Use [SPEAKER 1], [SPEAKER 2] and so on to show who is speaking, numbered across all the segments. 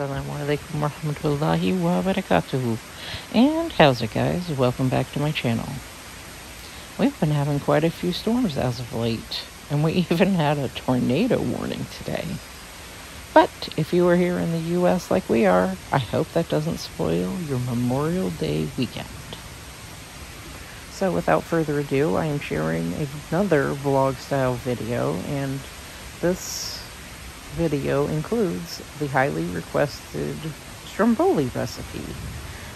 [SPEAKER 1] Assalamualaikum warahmatullahi wabarakatuh. And how's it guys? Welcome back to my channel. We've been having quite a few storms as of late, and we even had a tornado warning today. But if you are here in the US like we are, I hope that doesn't spoil your Memorial Day weekend. So without further ado, I am sharing another vlog style video, and this video includes the highly requested stromboli recipe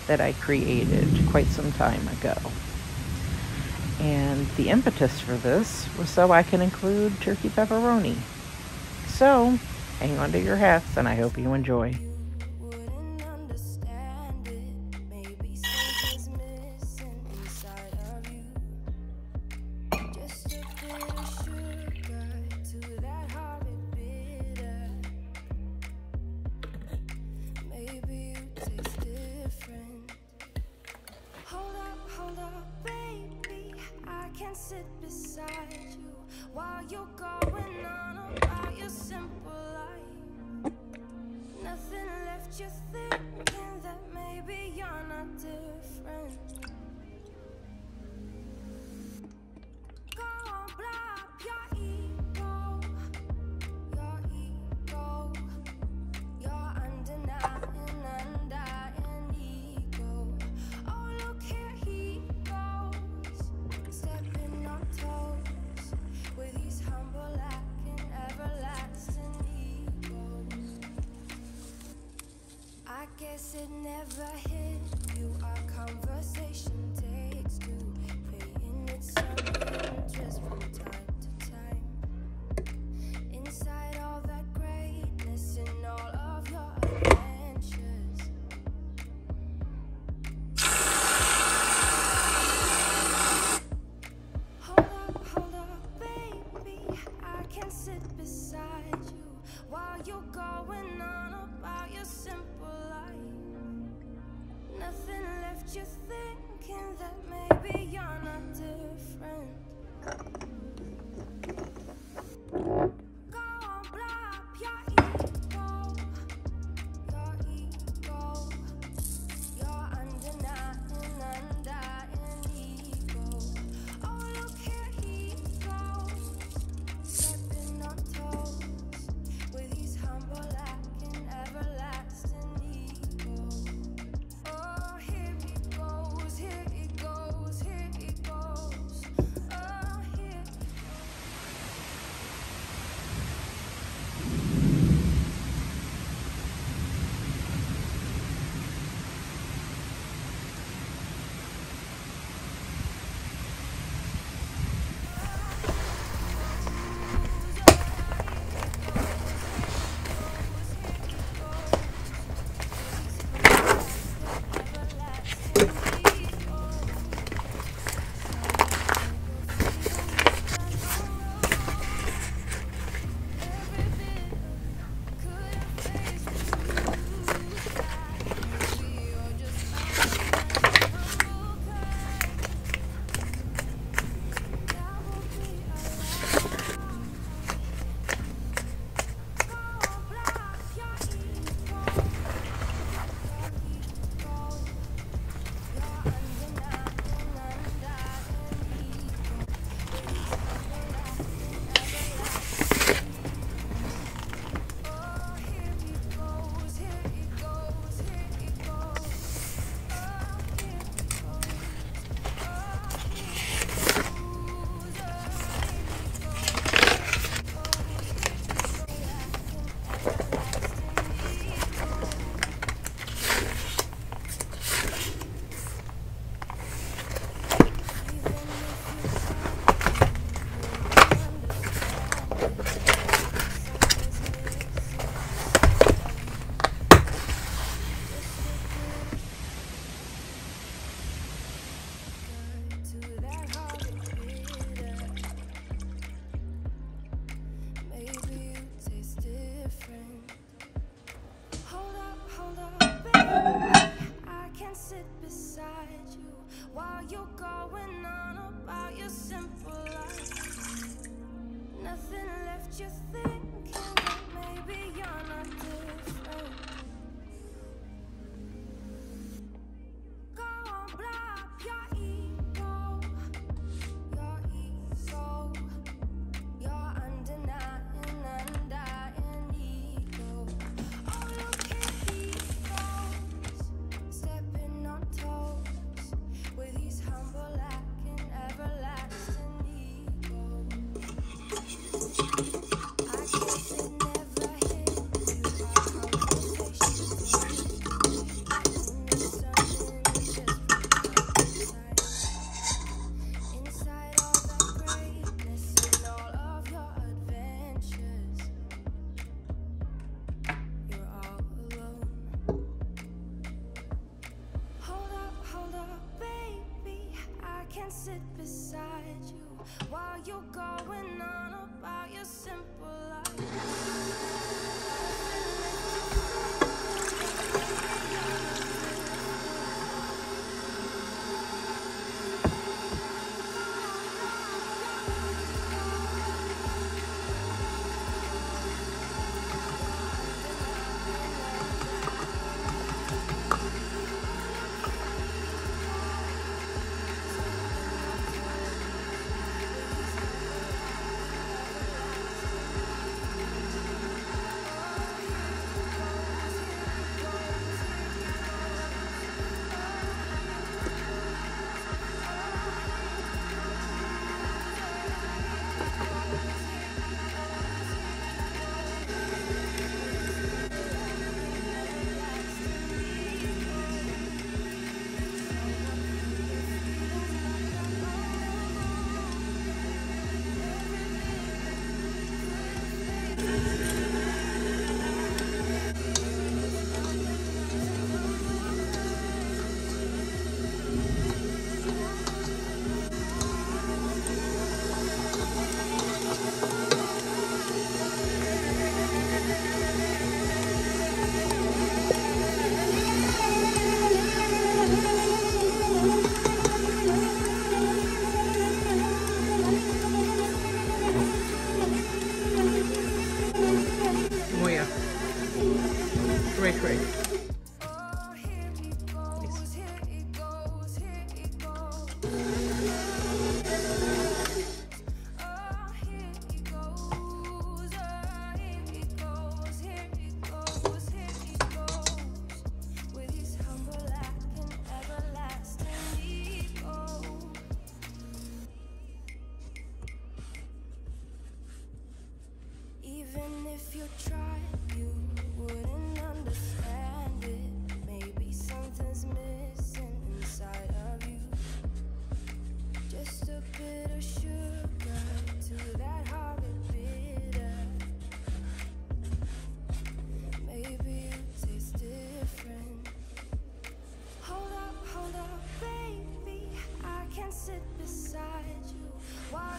[SPEAKER 1] that I created quite some time ago. And the impetus for this was so I can include turkey pepperoni. So, hang on to your hats and I hope you enjoy.
[SPEAKER 2] It never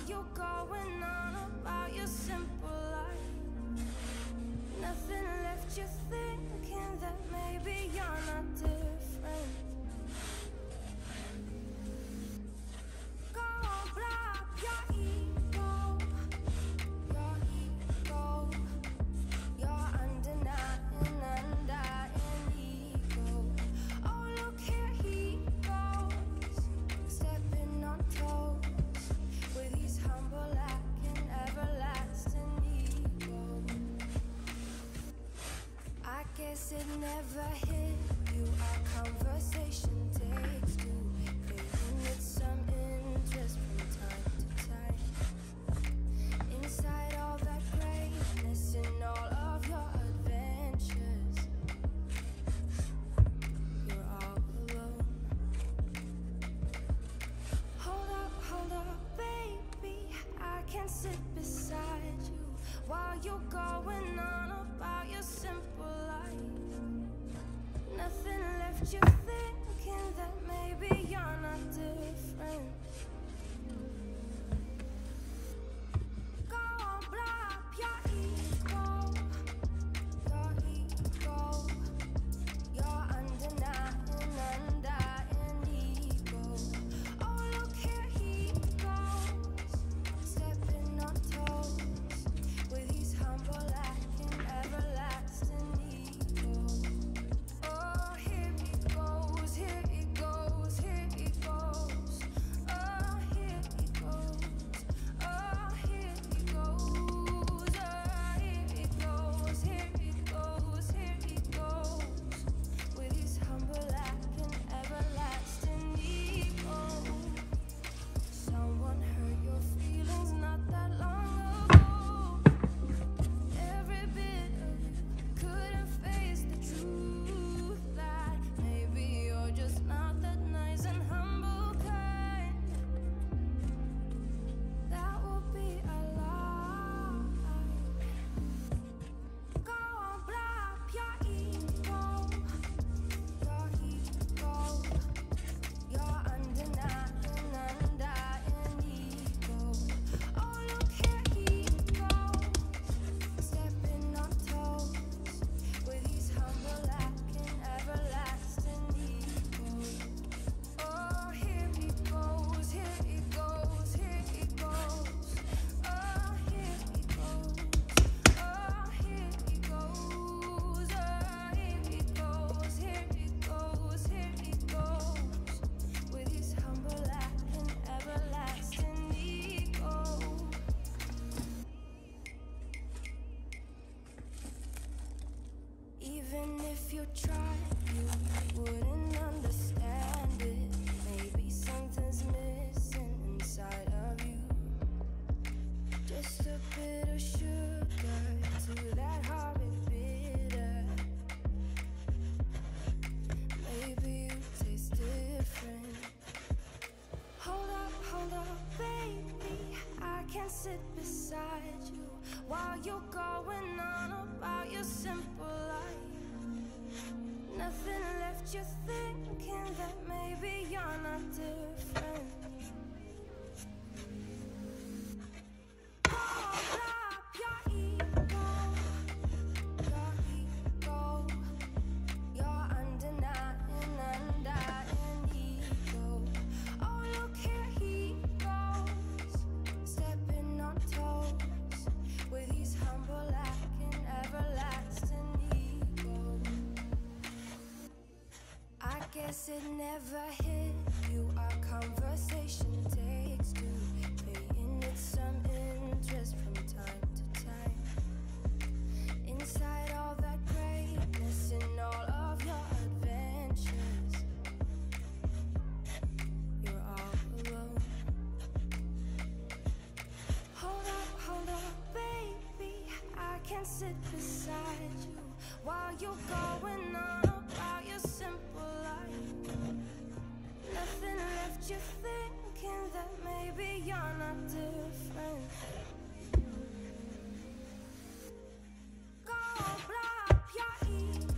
[SPEAKER 2] you going on about your simple life. Nothing left you thinking that maybe you're not dead. never hear you. Our conversation takes two. They need some interest from time to time. Inside all that greatness and all of your adventures, you're all alone. Hold up, hold up, baby. I can't sit beside you while you're going on about your simple. you you're going on about your simple life. Nothing left you thinking that maybe you're not doing. guess it never hit you. Our conversation takes two, paying it some interest from time to time. Inside all that greatness and all of your adventures, you're all alone. Hold up, hold up, baby. I can sit beside you while you're going on your simple life. Nothing left you thinking that maybe you're not different. Go blow up your ears.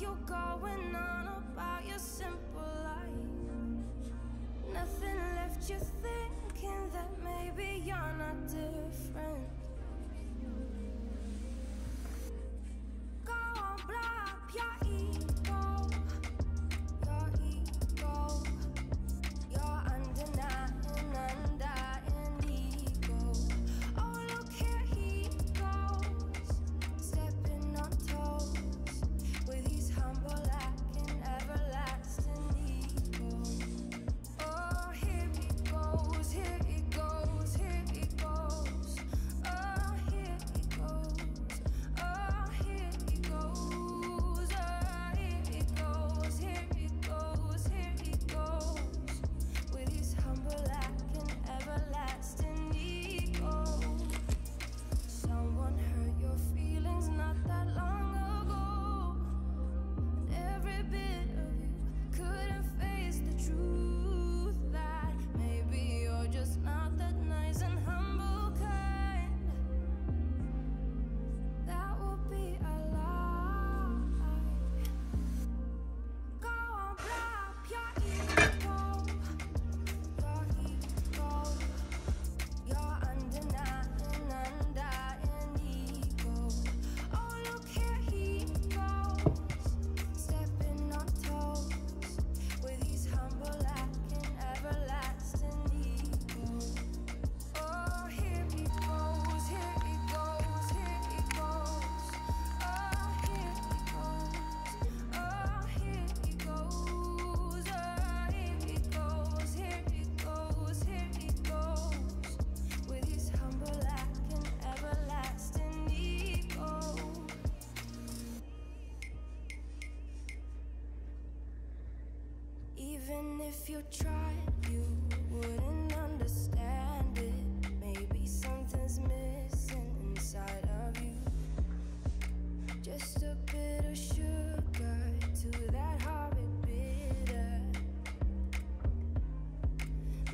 [SPEAKER 2] you're going Even if you tried, you wouldn't understand it. Maybe something's missing inside of you. Just a bit of sugar to that horrid bitter.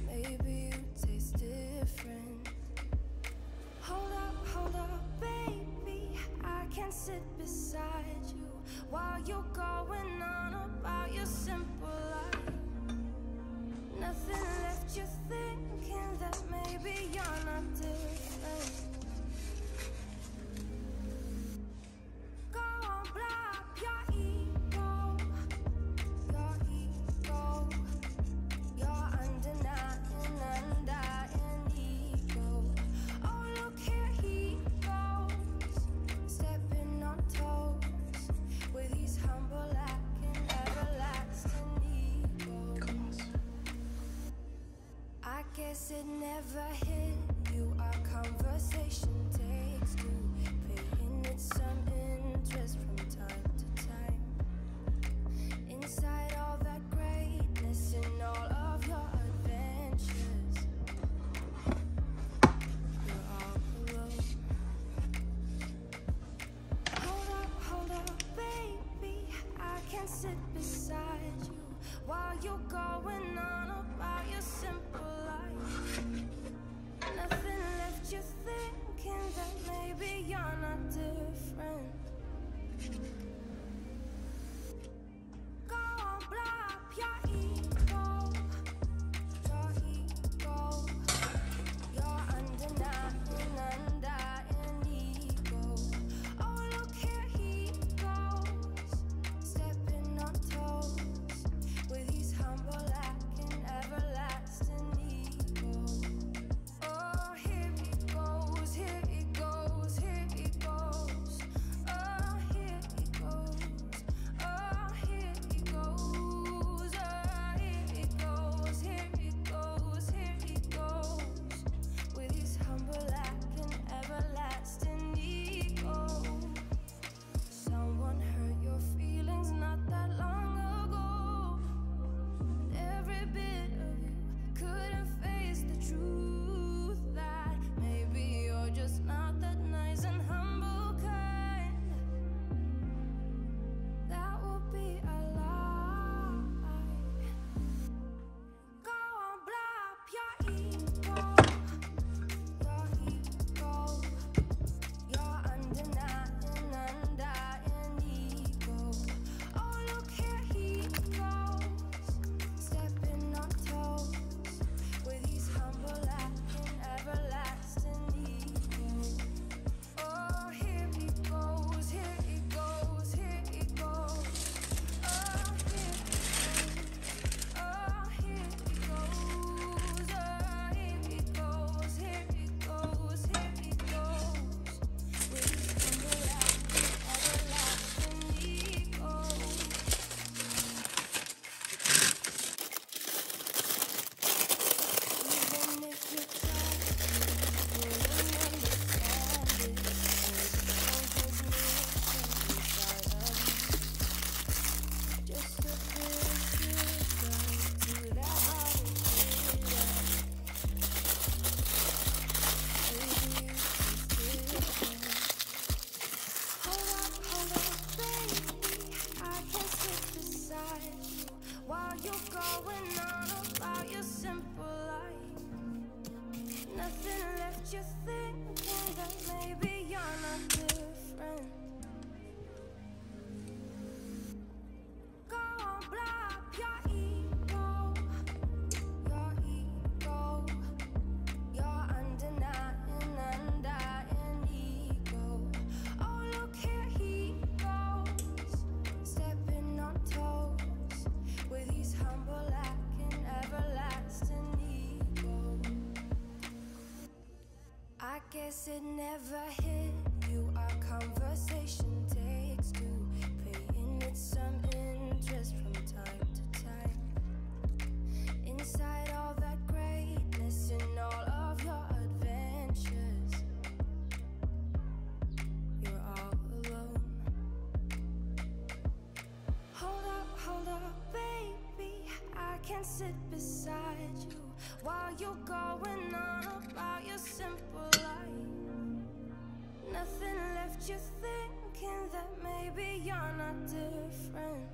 [SPEAKER 2] Maybe you taste different. Hold up, hold up, baby. I can't sit beside you while you're gone. Just. think? It never hit you. Our conversation takes two, paying it some interest from time. It never hit you. Our conversation takes two, praying it's some interest from time to time. Inside all that greatness and all of your adventures, you're all alone. Hold up, hold up, baby. I can sit beside you while you're going on Nothing left you thinking that maybe you're not different.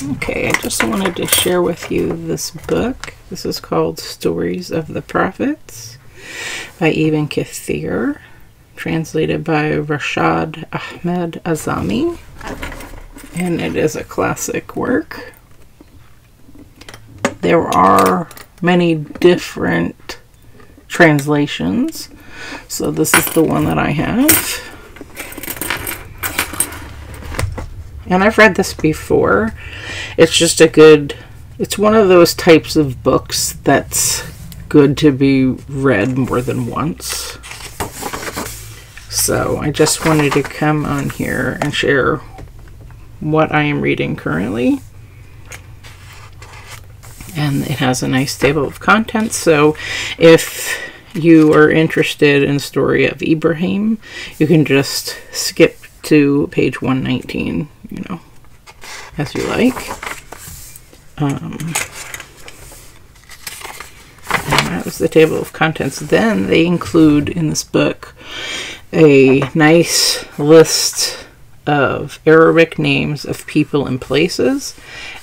[SPEAKER 3] Okay, I just wanted to share with you this book. This is called Stories of the Prophets by Ibn Kathir, translated by Rashad Ahmed Azami. And it is a classic work. There are many different translations, so this is the one that I have. And I've read this before. It's just a good, it's one of those types of books that's good to be read more than once. So I just wanted to come on here and share what I am reading currently. And it has a nice table of contents. So if you are interested in the story of Ibrahim, you can just skip to page 119, you know, as you like. Um, that was the table of contents. Then they include in this book a nice list of Arabic names of people and places.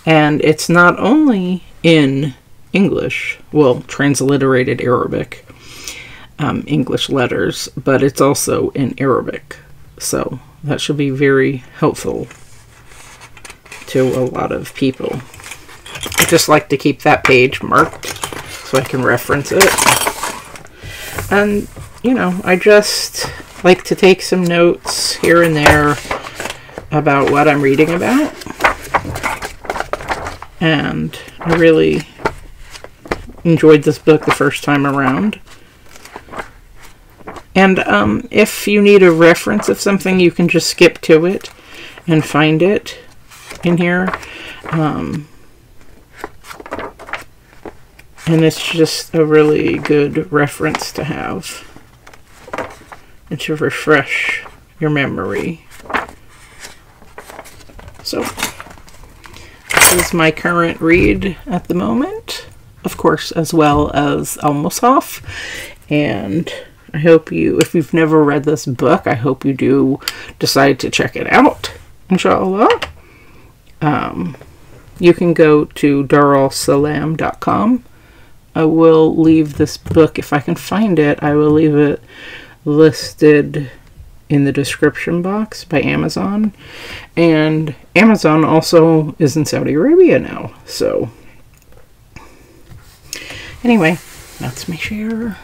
[SPEAKER 3] And it's not only in English, well, transliterated Arabic, um, English letters, but it's also in Arabic. So that should be very helpful to a lot of people. I just like to keep that page marked so I can reference it. And, you know, I just like to take some notes here and there about what I'm reading about. And I really enjoyed this book the first time around. And um, if you need a reference of something, you can just skip to it and find it in here. Um, and it's just a really good reference to have and to refresh your memory. So, this is my current read at the moment of course, as well as Al Mushaf. And I hope you, if you've never read this book, I hope you do decide to check it out, inshallah. Um, you can go to darussalam.com. I will leave this book, if I can find it, I will leave it listed in the description box by Amazon. And Amazon also is in Saudi Arabia now. So, anyway, that's my share.